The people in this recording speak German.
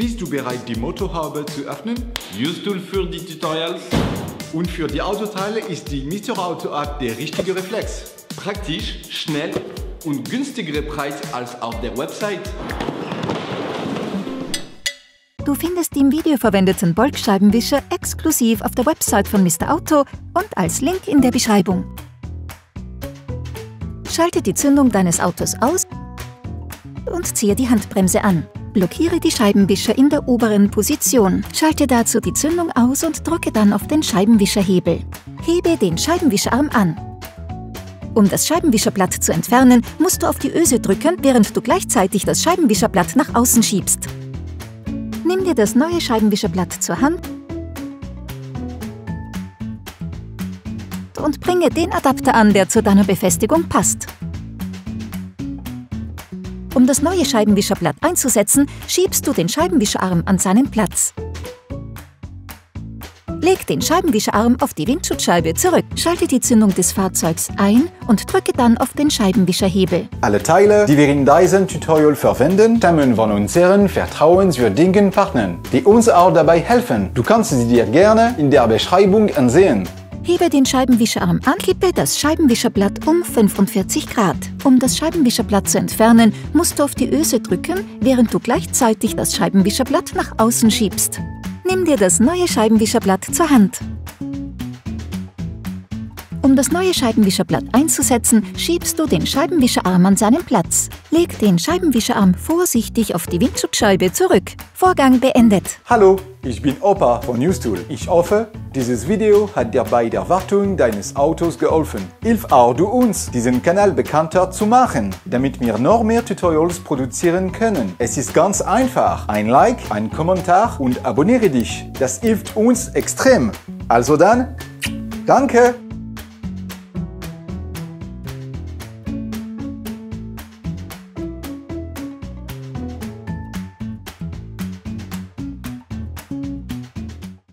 Bist du bereit, die Motorhaube zu öffnen? Usetool für die Tutorials. Und für die Autoteile ist die Mr. Auto App der richtige Reflex. Praktisch, schnell und günstigere Preis als auf der Website. Du findest die im Video verwendeten Boltscheibenwischer exklusiv auf der Website von Mr. Auto und als Link in der Beschreibung. Schalte die Zündung deines Autos aus und ziehe die Handbremse an. Blockiere die Scheibenwischer in der oberen Position. Schalte dazu die Zündung aus und drücke dann auf den Scheibenwischerhebel. Hebe den Scheibenwischerarm an. Um das Scheibenwischerblatt zu entfernen, musst du auf die Öse drücken, während du gleichzeitig das Scheibenwischerblatt nach außen schiebst. Nimm dir das neue Scheibenwischerblatt zur Hand und bringe den Adapter an, der zu deiner Befestigung passt. Um das neue Scheibenwischerblatt einzusetzen, schiebst du den Scheibenwischerarm an seinen Platz. Leg den Scheibenwischerarm auf die Windschutzscheibe zurück, schalte die Zündung des Fahrzeugs ein und drücke dann auf den Scheibenwischerhebel. Alle Teile, die wir in diesem Tutorial verwenden, stammen von unseren vertrauenswürdigen Partnern, die uns auch dabei helfen. Du kannst sie dir gerne in der Beschreibung ansehen. Hebe den Scheibenwischerarm an, kippe das Scheibenwischerblatt um 45 Grad. Um das Scheibenwischerblatt zu entfernen, musst du auf die Öse drücken, während du gleichzeitig das Scheibenwischerblatt nach außen schiebst. Nimm dir das neue Scheibenwischerblatt zur Hand. Um das neue Scheibenwischerblatt einzusetzen, schiebst du den Scheibenwischerarm an seinen Platz. Leg den Scheibenwischerarm vorsichtig auf die Windschutzscheibe zurück. Vorgang beendet. Hallo, ich bin Opa von Newstool. Ich hoffe, dieses Video hat dir bei der Wartung deines Autos geholfen. Hilf auch du uns, diesen Kanal bekannter zu machen, damit wir noch mehr Tutorials produzieren können. Es ist ganz einfach. Ein Like, ein Kommentar und abonniere dich. Das hilft uns extrem. Also dann, danke!